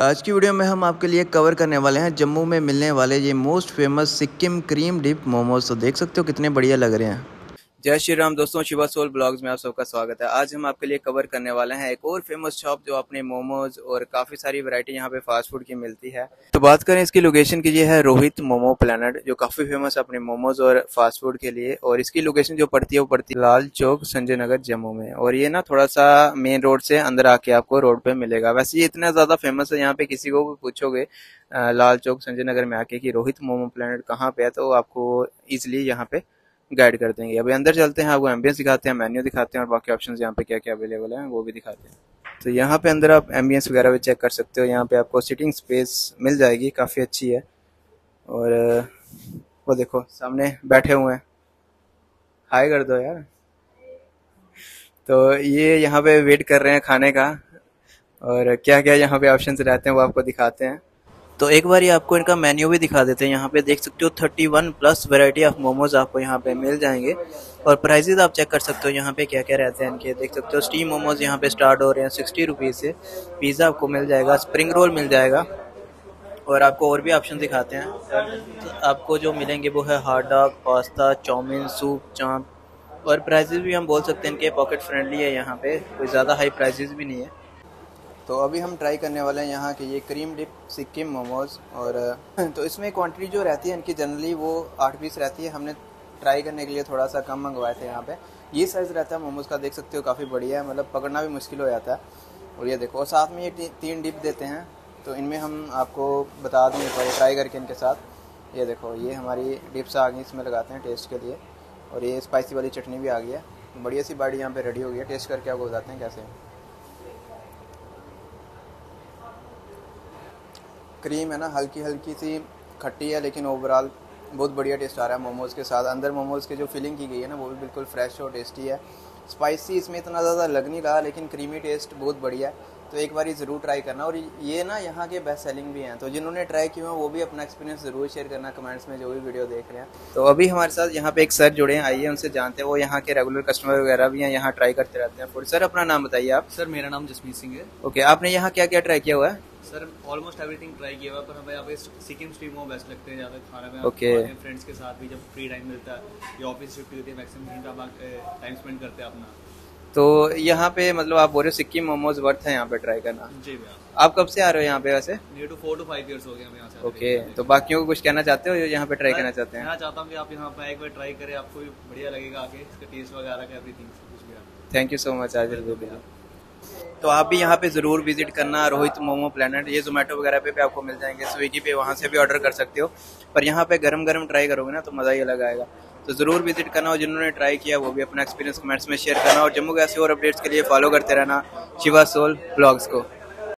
आज की वीडियो में हम आपके लिए कवर करने वाले हैं जम्मू में मिलने वाले ये most famous Sikkim cream dip momos तो देख सकते हो कितने बढ़िया लग रहे हैं। जय श्री राम दोस्तों, शिवा सोल ब्लॉग्स में आप सबका स्वागत है। आज हम आपके लिए कवर करने वाले हैं एक और फ़ेमस शॉप जो अपने मोमोज और काफ़ी सारी वैरायटी यहाँ पे फास्ट फ़ूड की मिलती है। तो बात करें इसकी लोकेशन की, ये है रोहित मोमो प्लानट जो काफ़ी फ़ेमस है अपने मोमोज और फास्ट फ़ूड के लिए। और इसकी लोकेशन जो पड़ती है, वो पड़ती है लाल चौक, संजय नगर, जम्मू में। और ये ना थोड़ा सा मेन रोड से अंदर आके आपको रोड पे मिलेगा। वैसे ये इतना ज़्यादा फ़ेमस है, यहाँ पे किसी को भी पूछोगे लाल चौक, संजय नगर में आके कि रोहित मोमो प्लानट कहाँ पे है तो आपको इजिली यहाँ पे गाइड कर देंगे। अभी अंदर चलते हैं, आपको एम्बियंस दिखाते हैं मेन्यू दिखाते हैं और बाकी ऑप्शन यहाँ पे क्या क्या अवेलेबल है, वो भी दिखाते हैं। तो यहाँ पे अंदर आप एम्बियंस वगैरह भी चेक कर सकते हो। यहाँ पे आपको सिटिंग स्पेस मिल जाएगी, काफ़ी अच्छी है। और, वो देखो, सामने बैठे हुए हैं। हाई कर दो यार। तो ये यहाँ पे वेट कर रहे हैं खाने का। और क्या क्या यहाँ पे ऑप्शन रहते हैं, वो आपको दिखाते हैं। तो एक बार आपको इनका मेन्यू भी दिखा देते हैं। यहाँ पे देख सकते हो thirty one plus variety of momos आपको यहाँ पे मिल जाएँगे। और प्राइजेज आप चेक कर सकते हो यहाँ पे क्या क्या रहते हैं इनके। देख सकते हो स्टीम मोमोज यहाँ पे स्टार्ट हो रहे हैं सिक्सटी रुपीज़ से। पिज़्ज़ा आपको मिल जाएगा स्प्रिंग रोल मिल जाएगा। और आपको और भी ऑप्शन दिखाते हैं। तो आपको जो मिलेंगे वो है hot dog pasta chowmein soup chaap और प्राइजेज भी हम बोल सकते हैं इनके पॉकेट फ्रेंडली है यहाँ पे। कोई ज़्यादा हाई प्राइजेज भी नहीं है। तो अभी हम ट्राई करने वाले हैं यहाँ के ये क्रीम डिप सिक्किम मोमोज और तो इसमें क्वांटिटी जो रहती है, इनकी जनरली वो आठ पीस रहती है। हमने ट्राई करने के लिए थोड़ा सा कम मंगवाए थे यहाँ पे। ये साइज़ रहता है मोमोज़ का देख सकते हो, काफ़ी बढ़िया है। मतलब पकड़ना भी मुश्किल हो जाता है। और ये देखो, और साथ में ये तीन डिप देते हैं। तो इनमें हम आपको बता दें ट्राई करके इनके साथ। ये देखो, ये हमारी डिप्स आ गई, इसमें लगाते हैं टेस्ट के लिए। और ये स्पाइसी वाली चटनी भी आ गई है। बढ़िया सी बाड़ी यहाँ पे रेडी हो गई है। टेस्ट करके आपको बताते हैं कैसे क्रीम है ना हल्की हल्की सी खट्टी है, लेकिन ओवरऑल बहुत बढ़िया टेस्ट आ रहा है मोमोज़ के साथ। अंदर मोमोज़ के जो फिलिंग की गई है ना, वो भी बिल्कुल फ्रेश और टेस्टी है। स्पाइसी इसमें इतना ज़्यादा लग नहीं रहा, लेकिन क्रीमी टेस्ट बहुत बढ़िया है। तो एक बार ज़रूर ट्राई करना। और ये ना यहाँ के बेस्ट सेलिंग भी हैं। तो जिन्होंने ट्राई हैं वो भी अपना एक्सपीरियंस ज़रूर शेयर करना कमेंट्स में जो भी वीडियो देख रहे हैं। तो अभी हमारे साथ यहाँ पे एक सर जुड़े हैं आइए उनसे जानते हैं। वो यहाँ के रेगुलर कस्टमर वगैरह भी हैं यहाँ ट्राई करते रहते हैं। सर अपना नाम बताइए आप। सर मेरा नाम जसमीत सिंह है। ओके आपने यहाँ क्या क्या ट्राई किया हुआ है? सर ऑलमोस्ट एवरीथिंग ट्राई किया हुआ पर हमें यहाँ पे सिक्किम स्ट्रीम वो बेस्ट लगते हैं ज़्यादा खाना में ओके फ्रेंड्स के साथ भी जब फ्री टाइम मिलता है या ऑफ़िस छुट्टी होती है मैक्सिमम का टाइम स्पेंड करते हैं अपना। तो यहाँ पे मतलब आप बोल रहे हो सिक्किम मोमोज वर्थ है यहाँ पे ट्राई करना। जी भैया। आप कब से आ रहे हो यहाँ पे वैसे? Near to four to five years हो गए यहाँ से ओके तो बाकियों को कुछ कहना चाहते हो यहाँ पे ट्राई करना चाहते हैं? मैं चाहता हूँ कि आप यहाँ पे एक बार ट्राई करें आपको भी बढ़िया लगेगा आगे इसका टेस्ट वगैरह का everything thank you so much आज तो आप भी यहाँ पे ज़रूर विज़िट करना रोहित मोमो प्लानट ये जोमेटो वगैरह पे भी आपको मिल जाएँगे स्विगी पे वहाँ से भी ऑर्डर कर सकते हो। पर यहाँ पे गरम गरम ट्राई करोगे ना तो मज़ा ही अलग आएगा। तो ज़रूर विज़िट करना और जिन्होंने ट्राई किया वो भी अपना एक्सपीरियंस कमेंट्स में शेयर करना और जम्मू के ऐसे और अपडेट्स के लिए फॉलो करते रहना शिवा सोल ब्लॉग्स को।